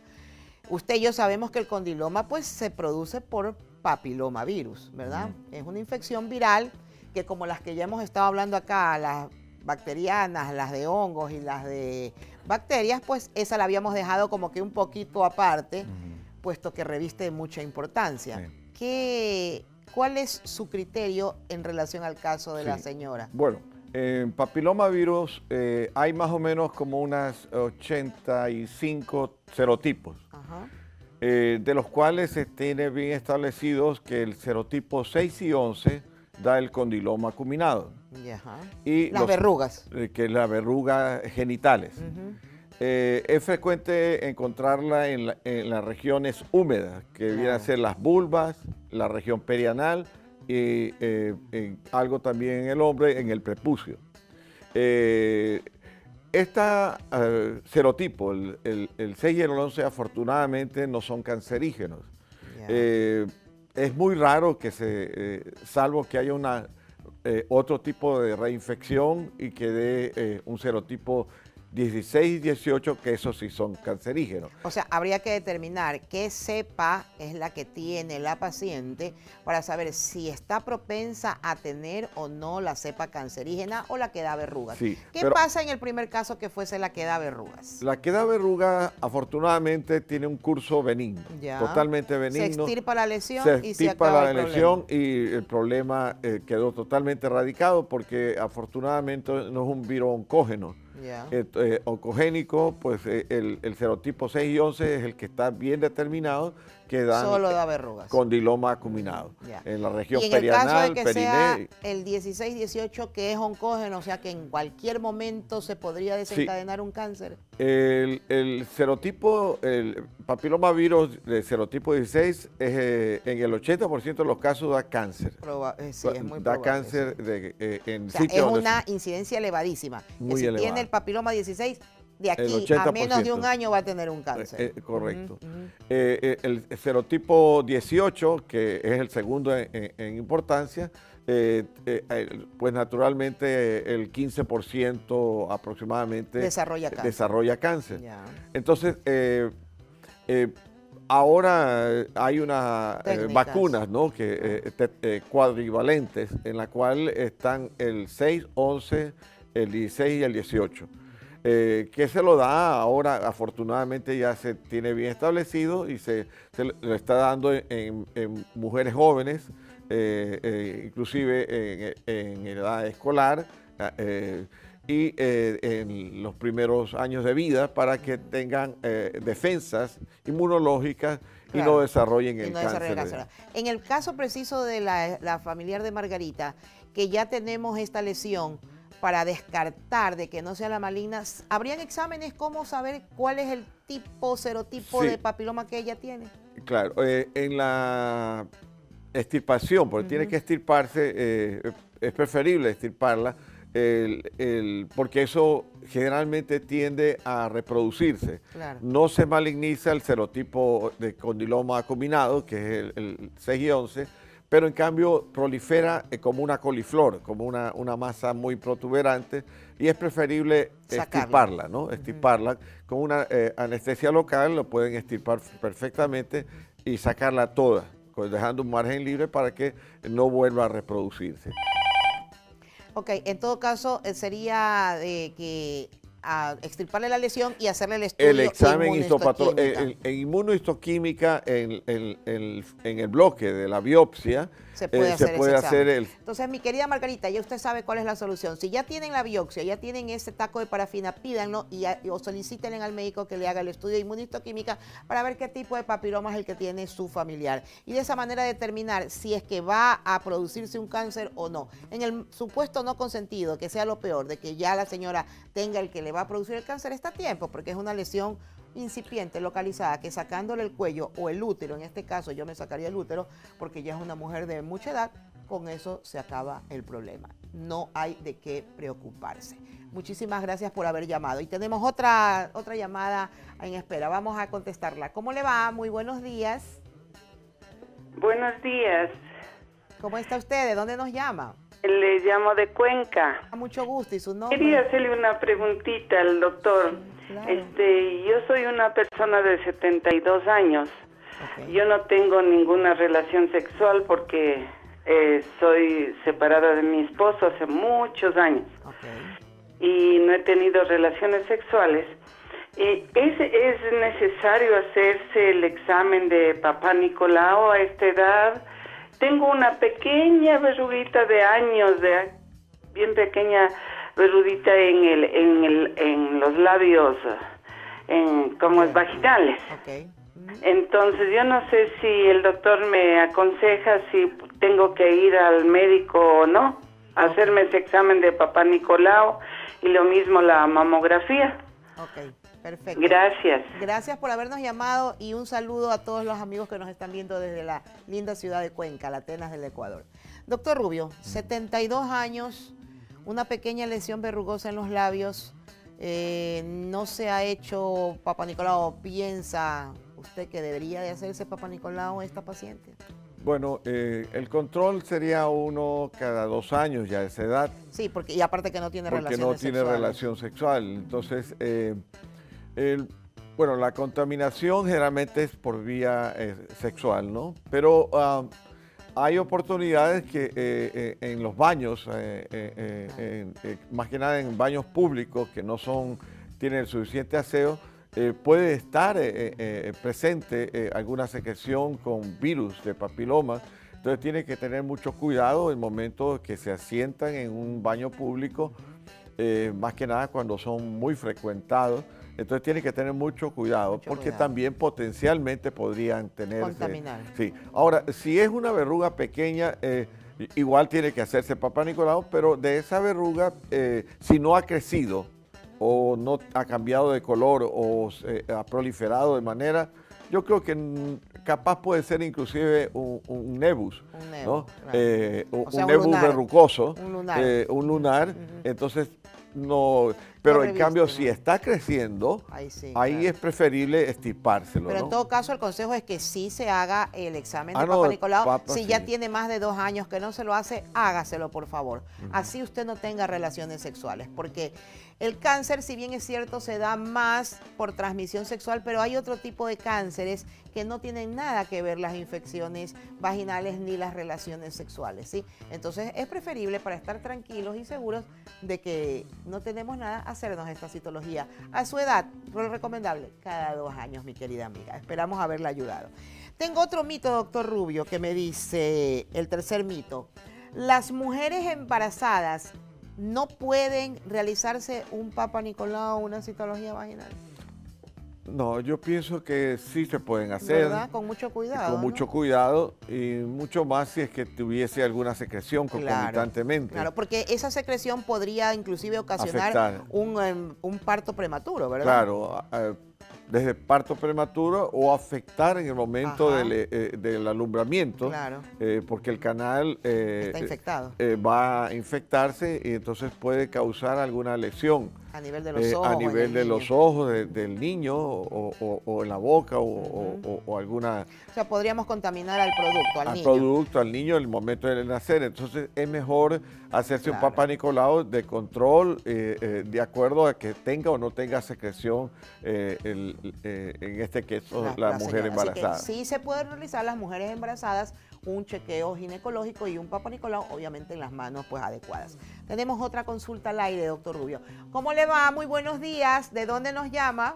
[SPEAKER 1] Usted y yo sabemos que el condiloma, pues, se produce por papilomavirus, ¿verdad? Es una infección viral que como las que ya hemos estado hablando acá, las bacterianas, las de hongos y las de bacterias, pues esa la habíamos dejado como que un poquito aparte, puesto que reviste mucha importancia. ¿Qué, ¿Cuál es su criterio en relación al caso de la señora?
[SPEAKER 3] Bueno, en papilomavirus eh, hay más o menos como unas 85 serotipos, eh, de los cuales se tiene bien establecidos que el serotipo 6 y 11 da el condiloma acuminado.
[SPEAKER 1] Y las verrugas.
[SPEAKER 3] Eh, que las verrugas genitales. Eh, es frecuente encontrarla en, las regiones húmedas, que vienen a ser las vulvas, la región perianal y algo también en el hombre, en el prepucio. Esta serotipo, el, 6 y el 11, afortunadamente no son cancerígenos. Es muy raro que se, eh, salvo que haya una, eh, otro tipo de reinfección y que dé eh, un serotipo 16 y 18, que esos sí son cancerígenos.
[SPEAKER 1] O sea, habría que determinar qué cepa es la que tiene la paciente para saber si está propensa a tener o no la cepa cancerígena o la que da verrugas. ¿Qué pasa en el primer caso que fuese la que da verrugas?
[SPEAKER 3] La que da verrugas, afortunadamente, tiene un curso benigno, totalmente benigno.
[SPEAKER 1] Se extirpa la lesión
[SPEAKER 3] y se acaba la lesión y el problema eh, quedó totalmente erradicado porque afortunadamente no es un virus oncógeno eh, eh, oncogénico, pues eh, el, el, serotipo 6 y 11 es el que está bien determinado que dan
[SPEAKER 1] Solo da verrugas.
[SPEAKER 3] condiloma acuminado. En la región
[SPEAKER 1] y en el caso de que Sea el 16-18 que es oncógeno, o sea que en cualquier momento se podría desencadenar un cáncer.
[SPEAKER 3] El, el, serotipo, el papilomavirus de serotipo 16 es, en el 80% de los casos da cáncer.
[SPEAKER 1] sí, es muy
[SPEAKER 3] da cáncer de, en
[SPEAKER 1] o Es una incidencia elevadísima. Muy si tiene el papiloma 16 de aquí a menos de un año va a tener un cáncer.
[SPEAKER 3] Eh, eh, correcto. Eh, el serotipo 18, que es el segundo en, importancia, pues naturalmente el 15% aproximadamente
[SPEAKER 1] desarrolla cáncer.
[SPEAKER 3] Desarrolla cáncer. Entonces, ahora hay unas vacunas ¿no? que, cuadrivalentes en la cual están el 6, 11, el 16 y el 18 eh, que se lo da ahora, afortunadamente ya se tiene bien establecido y se, lo está dando en, mujeres jóvenes, eh, eh, inclusive en, edad escolar y en los primeros años de vida para que tengan defensas inmunológicas y no desarrollen el cáncer.
[SPEAKER 1] En el caso preciso de la familiar de Margarita, que ya tenemos esta lesión, para descartar de que no sea la maligna, ¿habrían exámenes cómo saber cuál es el tipo, serotipo de papiloma que ella tiene?
[SPEAKER 3] Claro, eh, en la extirpación, porque tiene que extirparse, eh, es preferible extirparla, porque eso generalmente tiende a reproducirse. No se maligniza el serotipo de condiloma combinado, que es el, el 6 y 11, pero en cambio prolifera eh, como una coliflor, como una, una masa muy protuberante y es preferible estiparla, ¿no? Estiparla con una eh, anestesia local, lo pueden estipar perfectamente y sacarla toda, dejando un margen libre para que no vuelva a reproducirse.
[SPEAKER 1] Ok, en todo caso eh, sería de que a extirparle la lesión y hacerle el estudio
[SPEAKER 3] el examen
[SPEAKER 1] inmunohistoquímica.
[SPEAKER 3] en, en inmunohistoquímica en, en el bloque de la biopsia
[SPEAKER 1] se puede,
[SPEAKER 3] eh,
[SPEAKER 1] hacer,
[SPEAKER 3] se puede hacer el...
[SPEAKER 1] Entonces, mi querida Margarita, ya usted sabe cuál es la solución. Si ya tienen la biopsia, ya tienen ese taco de parafina, pídanlo y, o soliciten al médico que le haga el estudio de inmunistoquímica para ver qué tipo de papiloma es el que tiene su familiar. Y de esa manera determinar si es que va a producirse un cáncer o no. En el supuesto no consentido, que sea lo peor, de que ya la señora tenga el que le va a producir el cáncer, está a tiempo, porque es una lesión incipiente localizada que sacándole el cuello o el útero, en este caso yo me sacaría el útero porque ya es una mujer de mucha edad, con eso se acaba el problema. No hay de qué preocuparse. Muchísimas gracias por haber llamado. Y tenemos otra, otra llamada en espera. Vamos a contestarla. ¿Cómo le va? Muy buenos días.
[SPEAKER 5] Buenos días.
[SPEAKER 1] ¿Cómo está usted? ¿De dónde nos llama?
[SPEAKER 5] Le llamo de Cuenca.
[SPEAKER 1] A mucho gusto. ¿Y su nombre?
[SPEAKER 5] Quería hacerle una preguntita al doctor. Este, yo soy una persona de 72 años. Yo no tengo ninguna relación sexual porque eh, soy separada de mi esposo hace muchos años. Y no he tenido relaciones sexuales. ¿Es, ¿Es necesario hacerse el examen de papá Nicolau a esta edad? Tengo una pequeña verruguita de años, de bien pequeña verruguita en el, en el, en los labios, en, como es vaginales. Entonces yo no sé si el doctor me aconseja si tengo que ir al médico o no, hacerme ese examen de papá Nicolau y lo mismo la mamografía.
[SPEAKER 1] Ok, perfecto.
[SPEAKER 5] Gracias.
[SPEAKER 1] Gracias por habernos llamado y un saludo a todos los amigos que nos están viendo desde la linda ciudad de Cuenca, la Atenas del Ecuador. Doctor Rubio, 72 años, una pequeña lesión verrugosa en los labios, eh, no se ha hecho Papa Nicolau, piensa usted que debería de hacerse Papa Nicolau esta paciente.
[SPEAKER 3] Bueno, eh, el control sería uno cada dos años ya a esa edad.
[SPEAKER 1] Sí, porque y aparte que no tiene
[SPEAKER 3] porque no tiene relación sexual. Entonces, eh, bueno, la contaminación generalmente es por vía sexual, ¿no? Pero ah, hay oportunidades que eh, eh, en los baños, eh, más que nada en baños públicos que no son, tienen el suficiente aseo, puede estar presente alguna secreción con virus de papiloma. Entonces tiene que tener mucho cuidado en momentos que se asientan en un baño público, más que nada cuando son muy frecuentados. Entonces tiene que tener mucho cuidado porque también potencialmente podrían tener...
[SPEAKER 1] Contaminar.
[SPEAKER 3] Sí. Ahora, si es una verruga pequeña, eh, igual tiene que hacerse papá Nicolau, pero de esa verruga, eh, si no ha crecido o no ha cambiado de color o ha proliferado de manera, yo creo que capaz puede ser inclusive un, nebus, un, nebus, eh, un, nebus verrucoso, un lunar. un lunar. Entonces, no, pero en cambio si está creciendo, ahí, es preferible estirpárselo.
[SPEAKER 1] Pero en todo caso el consejo es que sí se haga el examen ah, de Papa Nicolau. si ya tiene más de dos años que no se lo hace, hágaselo por favor. Así usted no tenga relaciones sexuales, porque el cáncer, si bien es cierto, se da más por transmisión sexual, pero hay otro tipo de cánceres que no tienen nada que ver las infecciones vaginales ni las relaciones sexuales, ¿sí? Entonces es preferible para estar tranquilos y seguros de que no tenemos nada hacernos esta citología. A su edad, lo recomendable, cada dos años, mi querida amiga. Esperamos haberla ayudado. Tengo otro mito, doctor Rubio, que me dice el tercer mito. Las mujeres embarazadas no pueden realizarse un Papa Nicolau o una citología vaginal?
[SPEAKER 3] No, yo pienso que sí se pueden hacer.
[SPEAKER 1] ¿Verdad? Con mucho cuidado.
[SPEAKER 3] Con mucho cuidado y mucho más si es que tuviese alguna secreción concomitantemente.
[SPEAKER 1] Claro, porque esa secreción podría inclusive ocasionar un, em, un, parto prematuro, ¿verdad?
[SPEAKER 3] Claro, desde parto prematuro o afectar en el momento del, eh, alumbramiento, eh, porque el canal
[SPEAKER 1] eh, Está infectado.
[SPEAKER 3] va a infectarse y entonces puede causar alguna lesión.
[SPEAKER 1] A nivel de los ojos.
[SPEAKER 3] a nivel de los ojos del niño o, en la boca o, alguna...
[SPEAKER 1] O sea, podríamos contaminar al producto, al,
[SPEAKER 3] al producto, al niño en el momento de nacer. Entonces es mejor hacerse un papá Nicolau de control de acuerdo a que tenga o no tenga secreción el, eh, en este caso la, mujer embarazada.
[SPEAKER 1] sí se pueden realizar las mujeres embarazadas un chequeo ginecológico y un Papa Nicolau, obviamente en las manos pues adecuadas. Tenemos otra consulta al aire, doctor Rubio. ¿Cómo le va? Muy buenos días. ¿De dónde nos llama?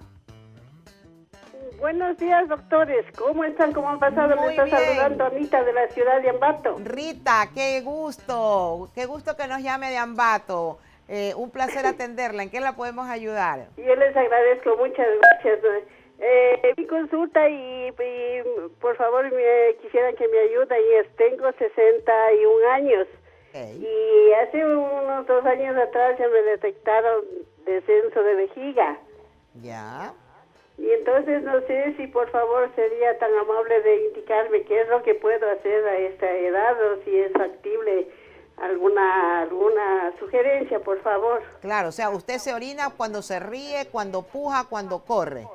[SPEAKER 6] Buenos días, doctores. ¿Cómo están? ¿Cómo han pasado?
[SPEAKER 1] Muy
[SPEAKER 6] Me está
[SPEAKER 1] bien.
[SPEAKER 6] saludando Anita de la ciudad de Ambato.
[SPEAKER 1] Rita, qué gusto. Qué gusto que nos llame de Ambato. Eh, un placer [laughs] atenderla. ¿En qué la podemos ayudar?
[SPEAKER 6] Yo les agradezco, muchas gracias. Eh, mi consulta y, y, por favor me quisiera que me ayuden. Y tengo 61 años y hace unos dos años atrás se me detectaron descenso de vejiga.
[SPEAKER 1] Ya.
[SPEAKER 6] Y entonces no sé si por favor sería tan amable de indicarme qué es lo que puedo hacer a esta edad o si es factible alguna alguna sugerencia, por favor.
[SPEAKER 1] Claro, o sea, usted se orina cuando se ríe, cuando puja, cuando corre.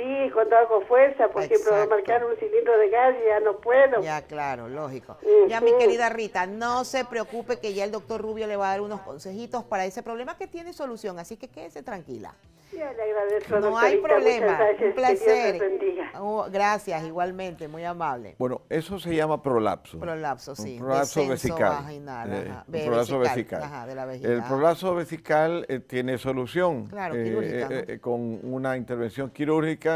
[SPEAKER 6] Sí, cuando hago fuerza, por ejemplo,
[SPEAKER 1] Exacto.
[SPEAKER 6] marcar un cilindro de gas ya no puedo.
[SPEAKER 1] Ya, claro, lógico. Ya, mi querida Rita, no se preocupe que ya el doctor Rubio le va a dar unos consejitos para ese problema que tiene solución, así que quédese tranquila.
[SPEAKER 6] Ya le agradezco,
[SPEAKER 1] No hay problema,
[SPEAKER 6] gracias,
[SPEAKER 1] un placer. Oh, gracias, igualmente, muy amable.
[SPEAKER 3] Bueno, eso se llama prolapso.
[SPEAKER 1] Prolapso,
[SPEAKER 3] Un
[SPEAKER 1] sí.
[SPEAKER 3] prolapso vesical.
[SPEAKER 1] vaginal,
[SPEAKER 3] Eh,
[SPEAKER 1] ajá,
[SPEAKER 3] un
[SPEAKER 1] ve-
[SPEAKER 3] prolapso vesical.
[SPEAKER 1] Ajá, de la vejiga.
[SPEAKER 3] El prolapso vesical eh, tiene solución.
[SPEAKER 1] Claro,
[SPEAKER 3] eh,
[SPEAKER 1] quirúrgica,
[SPEAKER 3] eh,
[SPEAKER 1] ¿no?
[SPEAKER 3] eh, con una intervención quirúrgica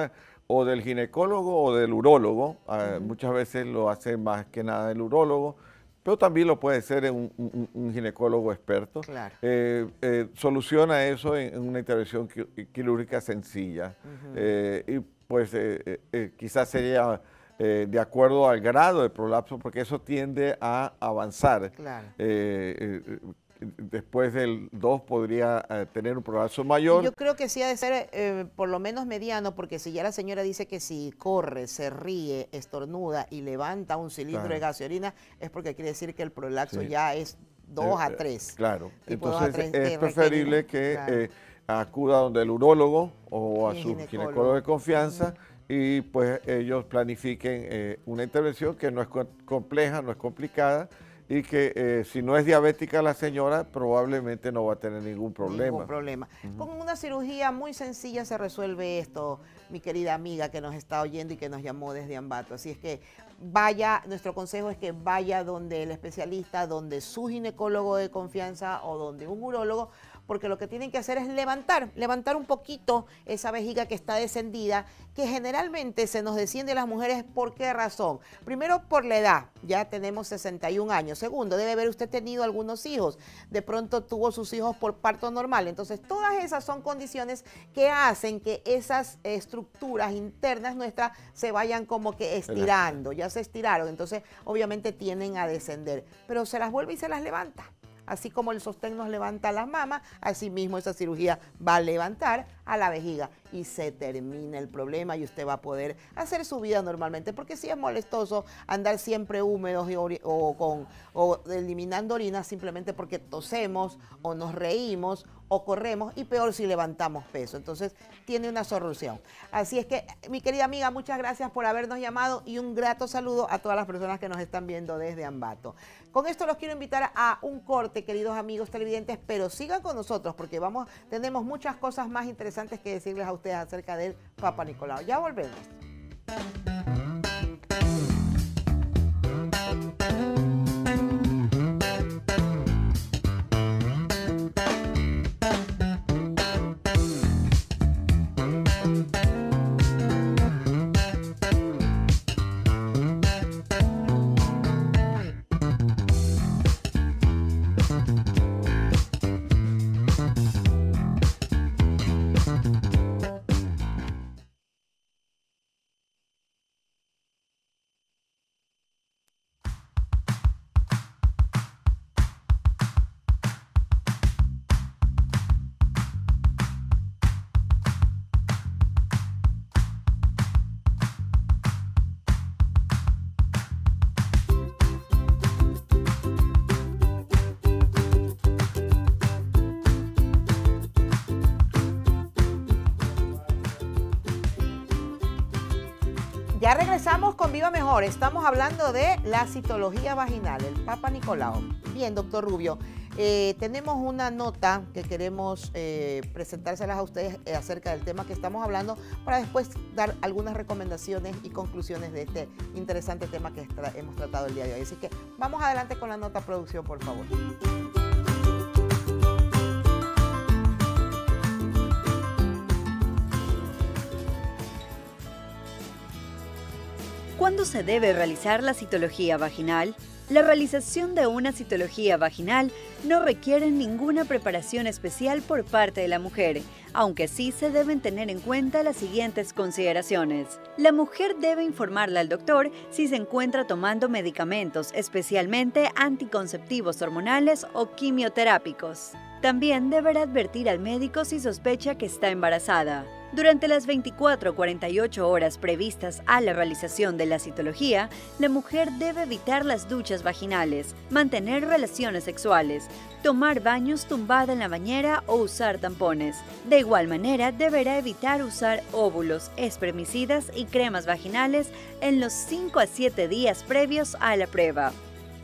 [SPEAKER 3] o del ginecólogo o del urólogo. Ah, Muchas veces lo hace más que nada el urólogo, pero también lo puede ser un, un- un ginecólogo experto.
[SPEAKER 1] Claro.
[SPEAKER 3] Eh, eh, soluciona eso en, en una intervención qui- quirúrgica sencilla. Eh, y pues quizás sería eh, de acuerdo al grado de prolapso, porque eso tiende a avanzar.
[SPEAKER 1] Claro.
[SPEAKER 3] Eh, eh, eh, después del 2 podría eh, tener un prolapso
[SPEAKER 1] Y
[SPEAKER 3] mayor.
[SPEAKER 1] Yo creo que sí ha de ser eh, por lo menos mediano, porque si ya la señora dice que si corre, se ríe, estornuda y levanta un cilindro
[SPEAKER 3] Claro.
[SPEAKER 1] de gas y orina, es porque quiere decir que el prolapso
[SPEAKER 3] Sí.
[SPEAKER 1] ya es 2
[SPEAKER 3] Eh,
[SPEAKER 1] a
[SPEAKER 3] eh,
[SPEAKER 1] 3.
[SPEAKER 3] Claro. Entonces es preferible que
[SPEAKER 1] claro.
[SPEAKER 3] acuda donde el urólogo o a su
[SPEAKER 1] ginecólogo.
[SPEAKER 3] ginecólogo de confianza y pues ellos planifiquen eh, una intervención que no es co- compleja, no es complicada y que eh, si no es diabética la señora probablemente no va a tener ningún problema.
[SPEAKER 1] Ningún problema. Con una cirugía muy sencilla se resuelve esto, mi querida amiga que nos está oyendo y que nos llamó desde Ambato. Así es que vaya, nuestro consejo es que vaya donde el especialista, donde su ginecólogo de confianza o donde un urólogo, porque lo que tienen que hacer es levantar, levantar un poquito esa vejiga que está descendida, que generalmente se nos desciende a las mujeres, ¿por qué razón? Primero, por la edad, ya tenemos 61 años. Segundo, debe haber usted tenido algunos hijos, de pronto tuvo sus hijos por parto normal. Entonces, todas esas son condiciones que hacen que esas estructuras internas nuestras se vayan como que estirando, ya se estiraron, entonces obviamente tienden a descender, pero se las vuelve y se las levanta. Así como el sostén nos levanta las mamas, así mismo esa cirugía va a levantar a la vejiga y se termina el problema y usted va a poder hacer su vida normalmente. Porque si es molestoso andar siempre húmedos y o, con, o eliminando orina simplemente porque tosemos o nos reímos o corremos y peor si levantamos peso. Entonces tiene una solución. Así es que, mi querida amiga, muchas gracias por habernos llamado y un grato saludo a todas las personas que nos están viendo desde Ambato. Con esto los quiero invitar a un corte, queridos amigos televidentes, pero sigan con nosotros porque vamos, tenemos muchas cosas más interesantes que decirles a ustedes acerca del Papa Nicolau. Ya volvemos. Viva Mejor. Estamos hablando de la citología vaginal, el Papa Nicolau. Bien, doctor Rubio. Eh, tenemos una nota que queremos eh, presentárselas a ustedes eh, acerca del tema que estamos hablando para después dar algunas recomendaciones y conclusiones de este interesante tema que hemos tratado el día de hoy. Así que vamos adelante con la nota producción, por favor.
[SPEAKER 2] ¿Cuándo se debe realizar la citología vaginal? La realización de una citología vaginal no requiere ninguna preparación especial por parte de la mujer, aunque sí se deben tener en cuenta las siguientes consideraciones. La mujer debe informarle al doctor si se encuentra tomando medicamentos, especialmente anticonceptivos hormonales o quimioterápicos. También deberá advertir al médico si sospecha que está embarazada. Durante las 24 o 48 horas previstas a la realización de la citología, la mujer debe evitar las duchas vaginales, mantener relaciones sexuales, tomar baños tumbada en la bañera o usar tampones. De igual manera, deberá evitar usar óvulos, espermicidas y cremas vaginales en los 5 a 7 días previos a la prueba.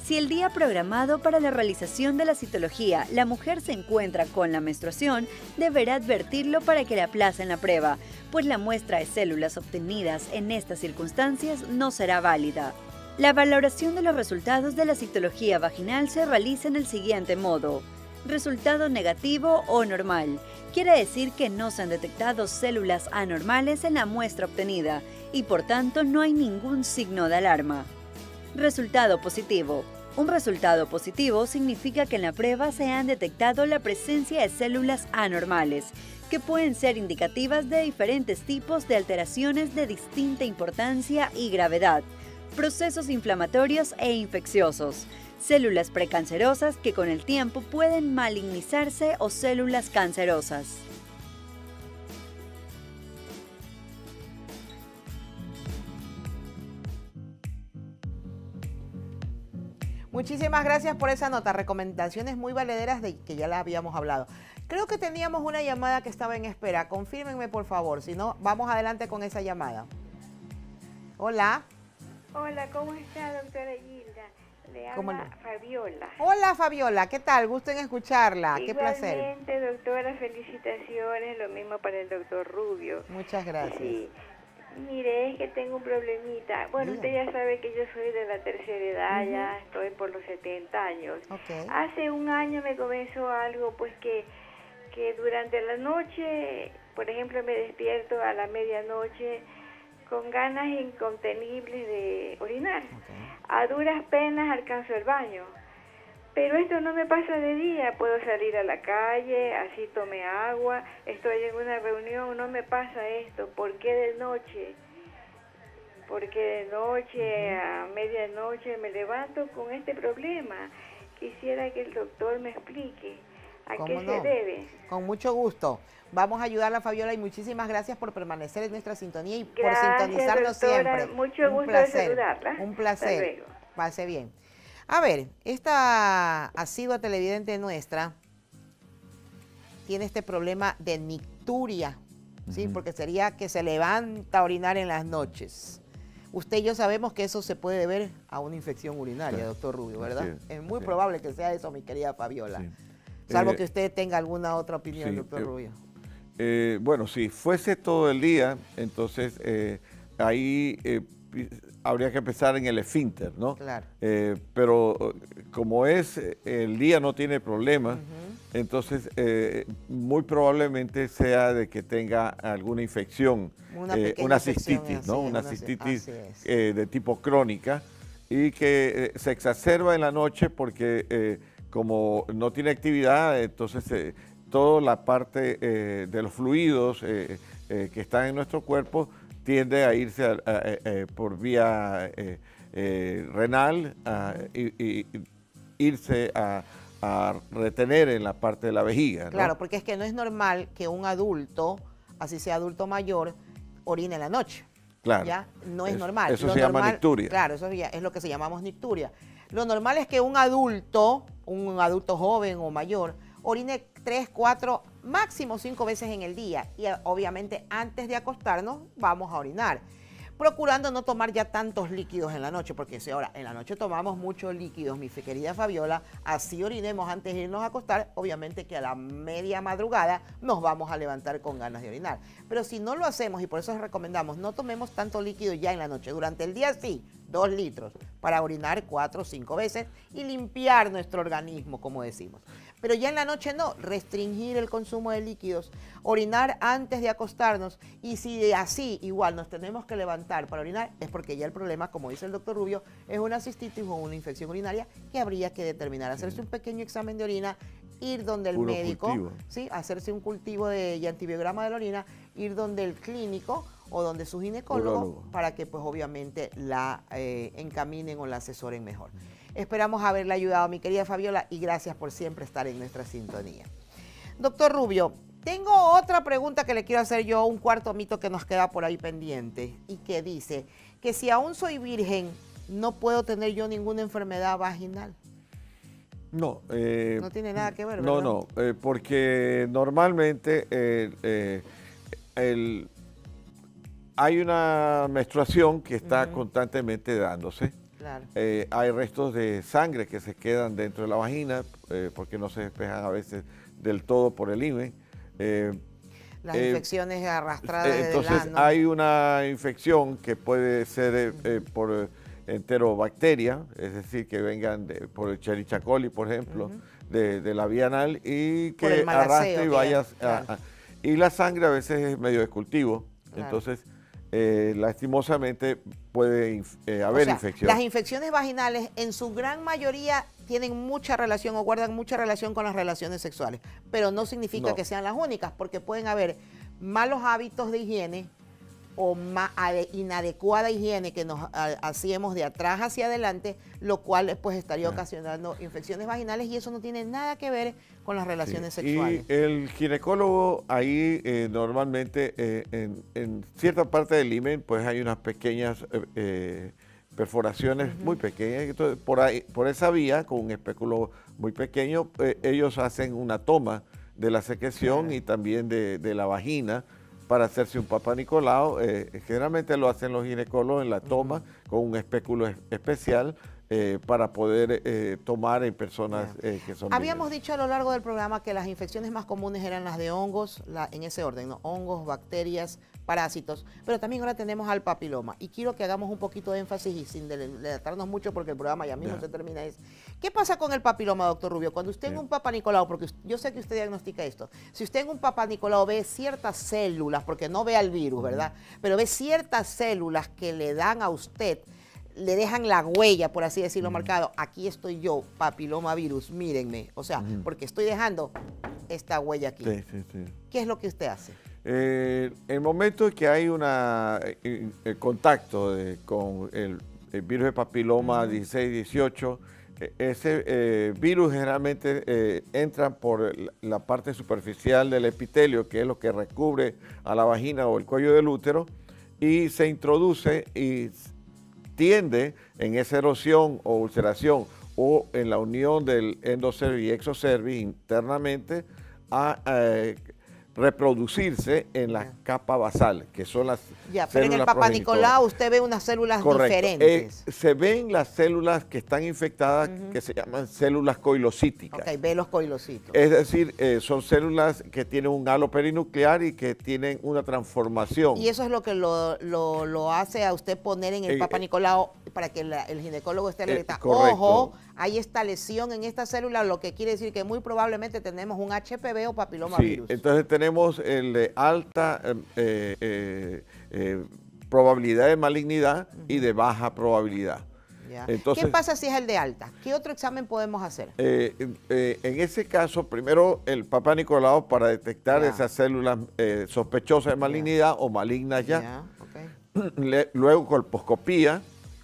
[SPEAKER 2] Si el día programado para la realización de la citología la mujer se encuentra con la menstruación, deberá advertirlo para que le aplacen la prueba, pues la muestra de células obtenidas en estas circunstancias no será válida. La valoración de los resultados de la citología vaginal se realiza en el siguiente modo. Resultado negativo o normal. Quiere decir que no se han detectado células anormales en la muestra obtenida y por tanto no hay ningún signo de alarma. Resultado positivo. Un resultado positivo significa que en la prueba se han detectado la presencia de células anormales, que pueden ser indicativas de diferentes tipos de alteraciones de distinta importancia y gravedad, procesos inflamatorios e infecciosos, células precancerosas que con el tiempo pueden malignizarse o células cancerosas.
[SPEAKER 1] Muchísimas gracias por esa nota. Recomendaciones muy valederas de que ya la habíamos hablado. Creo que teníamos una llamada que estaba en espera. Confírmenme, por favor. Si no, vamos adelante con esa llamada. Hola.
[SPEAKER 7] Hola, ¿cómo está, doctora Gilda? Le habla Fabiola.
[SPEAKER 1] Hola, Fabiola. ¿Qué tal? Gusto en escucharla. Qué placer.
[SPEAKER 7] Igualmente, doctora, felicitaciones. Lo mismo para el doctor Rubio.
[SPEAKER 1] Muchas gracias.
[SPEAKER 7] Mire, es que tengo un problemita. Bueno, usted ya sabe que yo soy de la tercera edad, ya estoy por los 70 años. Hace un año me comenzó algo, pues que, que durante la noche, por ejemplo, me despierto a la medianoche con ganas incontenibles de orinar. A duras penas alcanzo el baño. Pero esto no me pasa de día, puedo salir a la calle, así tome agua, estoy en una reunión, no me pasa esto, ¿por qué de noche? Porque de noche a medianoche me levanto con este problema. Quisiera que el doctor me explique a qué se debe.
[SPEAKER 1] Con mucho gusto. Vamos a ayudarla, a Fabiola, y muchísimas gracias por permanecer en nuestra sintonía y por sintonizarnos siempre.
[SPEAKER 7] Mucho gusto Un placer. de saludarla.
[SPEAKER 1] Un placer. Pase bien. A ver, esta asidua televidente nuestra tiene este problema de nicturia, ¿sí? Porque sería que se levanta a orinar en las noches. Usted y yo sabemos que eso se puede deber a una infección urinaria, doctor Rubio, ¿verdad? Es, muy probable que sea eso, mi querida Fabiola. Salvo eh, que usted tenga alguna otra opinión, doctor eh, Rubio.
[SPEAKER 3] Eh, bueno, si fuese todo el día, entonces ahí habría que empezar en el esfínter, ¿no?
[SPEAKER 1] Claro.
[SPEAKER 3] Eh, pero eh, como es, eh, el día no tiene problema, entonces muy probablemente sea de que tenga alguna infección, una, cistitis, ¿no? una cistitis de tipo crónica y que se exacerba en la noche porque como no tiene actividad, entonces toda la parte de los fluidos que están en nuestro cuerpo tiende a irse eh, eh, por vía eh, renal y, irse a, retener en la parte de la vejiga.
[SPEAKER 1] Claro, porque es que no es normal que un adulto, así sea adulto mayor, orine en la noche.
[SPEAKER 3] Claro.
[SPEAKER 1] ¿ya? No es, normal.
[SPEAKER 3] Eso se llama nicturia.
[SPEAKER 1] Claro, eso es lo que se llamamos nicturia. Lo normal es que un adulto, un adulto joven o mayor, orine tres, cuatro, máximo cinco veces en el día. Y eh, obviamente antes de acostarnos vamos a orinar. procurando no tomar ya tantos líquidos en la noche, porque si ahora en la noche tomamos muchos líquidos, mi querida Fabiola, así orinemos antes de irnos a acostar, obviamente que a la media madrugada nos vamos a levantar con ganas de orinar. Pero si no lo hacemos, y por eso recomendamos, no tomemos tanto líquido ya en la noche, durante el día sí, dos litros, para orinar cuatro o cinco veces y limpiar nuestro organismo, como decimos. Pero ya en la noche no, restringir el consumo de líquidos, orinar antes de acostarnos y si así igual nos tenemos que levantar para orinar, es porque ya el problema, como dice el doctor Rubio, es una cistitis o una infección urinaria que habría que determinar. Hacerse un pequeño examen de orina, ir donde el médico, ¿sí? hacerse un cultivo de antibiograma de la orina, ir donde el clínico o donde su ginecólogo para que pues obviamente la eh, encaminen o la asesoren mejor. Esperamos haberle ayudado, mi querida Fabiola, y gracias por siempre estar en nuestra sintonía. Doctor Rubio, tengo otra pregunta que le quiero hacer yo, un cuarto mito que nos queda por ahí pendiente, y que dice que si aún soy virgen, no puedo tener yo ninguna enfermedad vaginal.
[SPEAKER 3] No.
[SPEAKER 1] Eh, no tiene nada que ver,
[SPEAKER 3] ¿verdad? No, no, eh, porque normalmente el, hay una menstruación que está constantemente dándose. Eh, hay restos de sangre que se quedan dentro de la vagina eh, porque no se despejan a veces del todo por el IME.
[SPEAKER 1] Eh, Las infecciones arrastradas.
[SPEAKER 3] entonces hay una infección que puede ser por enterobacteria, es decir, que vengan por el cherichacoli, por ejemplo, de, la vía anal y que arrastre y vayas. y la sangre a veces es medio escultivo, entonces eh, lastimosamente puede eh, haber infección.
[SPEAKER 1] Las infecciones vaginales en su gran mayoría tienen mucha relación o guardan mucha relación con las relaciones sexuales, pero no significa que sean las únicas, porque pueden haber malos hábitos de higiene, o inadecuada higiene que nos hacíamos de atrás hacia adelante, lo cual pues estaría ocasionando infecciones vaginales y eso no tiene nada que ver con las relaciones sexuales.
[SPEAKER 3] Y el ginecólogo ahí eh, normalmente eh, en, cierta parte del imen pues hay unas pequeñas eh, perforaciones muy pequeñas, entonces por, ahí, por esa vía con un espéculo muy pequeño ellos hacen una toma de la secreción y también de, de la vagina para hacerse un papá Nicolau. Eh, generalmente lo hacen los ginecólogos en la toma con un espéculo especial eh, para poder eh, tomar en personas que son...
[SPEAKER 1] Habíamos dicho a lo largo del programa que las infecciones más comunes eran las de hongos, en ese orden, hongos, bacterias, parásitos, pero también ahora tenemos al papiloma. Y quiero que hagamos un poquito de énfasis y sin delatarnos mucho porque el programa ya mismo se termina. Es, ¿Qué pasa con el papiloma, doctor Rubio? Cuando usted en un papá Nicolau, porque yo sé que usted diagnostica esto, si usted en un papá Nicolau ve ciertas células, porque no ve al virus, ¿verdad? Pero ve ciertas células que le dan a usted le dejan la huella, por así decirlo, marcado. Aquí estoy yo, papiloma virus, mírenme. O sea, porque estoy dejando esta huella aquí. Sí, sí, sí. ¿Qué es lo que usted hace?
[SPEAKER 3] Eh, el momento que hay un eh, eh, contacto con el, virus de papiloma 16-18, ese virus generalmente entra por la parte superficial del epitelio, que es lo que recubre a la vagina o el cuello del útero, y se introduce y tiende en esa erosión o ulceración o en la unión del endocervi y exocervi internamente a reproducirse en la capa basal, que son las
[SPEAKER 1] ya, pero en el Papa Nicolau usted ve unas células diferentes.
[SPEAKER 3] Eh, se ven las células que están infectadas, que se llaman células coilocíticas.
[SPEAKER 1] Ok, ve los coilocitos.
[SPEAKER 3] Es decir, eh, son células que tienen un halo perinuclear y que tienen una transformación.
[SPEAKER 1] Y eso es lo que lo, hace a usted poner en el eh, Papa Nicolau para que el ginecólogo esté alerta. Ojo, hay esta lesión en esta célula, lo que quiere decir que muy probablemente tenemos un HPV o papilomavirus.
[SPEAKER 3] Sí, entonces tenemos el de alta eh, eh, probabilidad de malignidad y de baja probabilidad.
[SPEAKER 1] ¿Qué pasa si es el de alta? ¿Qué otro examen podemos hacer?
[SPEAKER 3] Eh, en ese caso, primero el Papa Nicolau para detectar esas células sospechosas de malignidad o malignas ya. [clears throat] luego colposcopía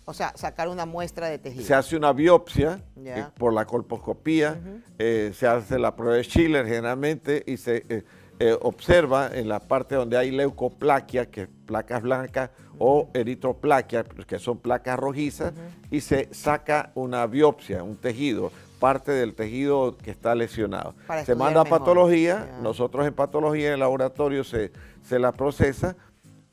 [SPEAKER 1] o sea, sacar una muestra de tejido.
[SPEAKER 3] Se hace una biopsia eh, por la colposcopía, eh, se hace la prueba de Schiller generalmente y se eh, observa en la parte donde hay leucoplaquia, que es placas blancas, o eritroplaquia, que son placas rojizas, y se saca una biopsia, un tejido, parte del tejido que está lesionado. se manda a patología, nosotros en patología en el laboratorio se, se la procesa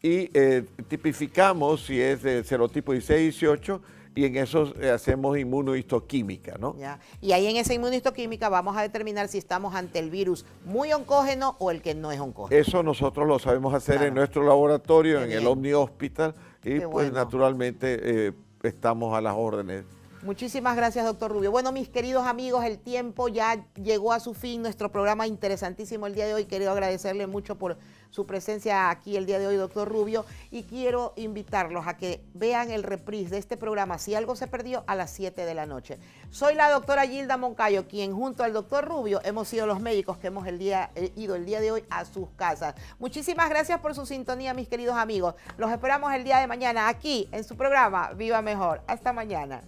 [SPEAKER 3] y eh, tipificamos si es de serotipo 16-18 y en eso eh, hacemos inmunohistoquímica, ¿no?
[SPEAKER 1] Y ahí en esa inmunohistoquímica vamos a determinar si estamos ante el virus muy oncógeno o el que no es oncógeno.
[SPEAKER 3] Eso nosotros lo sabemos hacer en nuestro laboratorio, en el Omni Hospital, y pues naturalmente eh, estamos a las órdenes
[SPEAKER 1] Muchísimas gracias, doctor Rubio. Bueno, mis queridos amigos, el tiempo ya llegó a su fin. Nuestro programa interesantísimo el día de hoy. Quiero agradecerle mucho por su presencia aquí el día de hoy, doctor Rubio. Y quiero invitarlos a que vean el reprise de este programa, si algo se perdió, a las 7 de la noche. Soy la doctora Gilda Moncayo, quien junto al doctor Rubio hemos sido los médicos que hemos eh, ido el día de hoy a sus casas. Muchísimas gracias por su sintonía, mis queridos amigos. Los esperamos el día de mañana aquí en su programa Viva Mejor. Hasta mañana.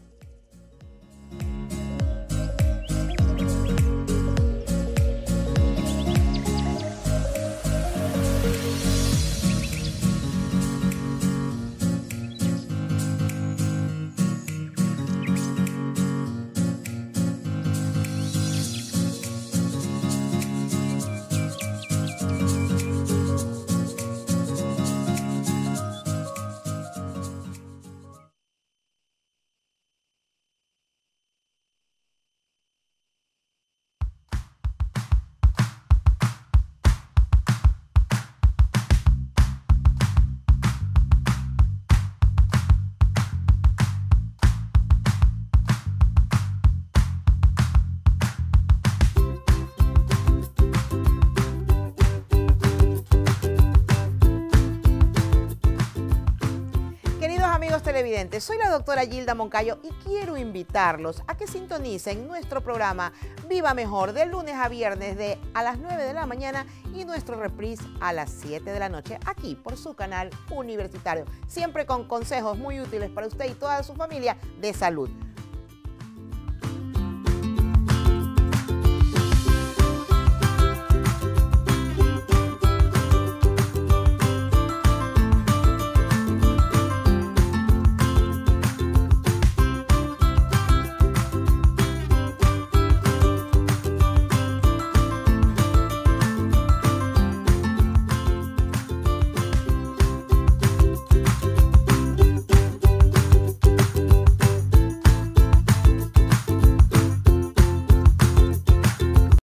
[SPEAKER 1] Soy la doctora Gilda Moncayo y quiero invitarlos a que sintonicen nuestro programa Viva Mejor de lunes a viernes de a las 9 de la mañana y nuestro reprise a las 7 de la noche aquí por su canal universitario, siempre con consejos muy útiles para usted y toda su familia de salud.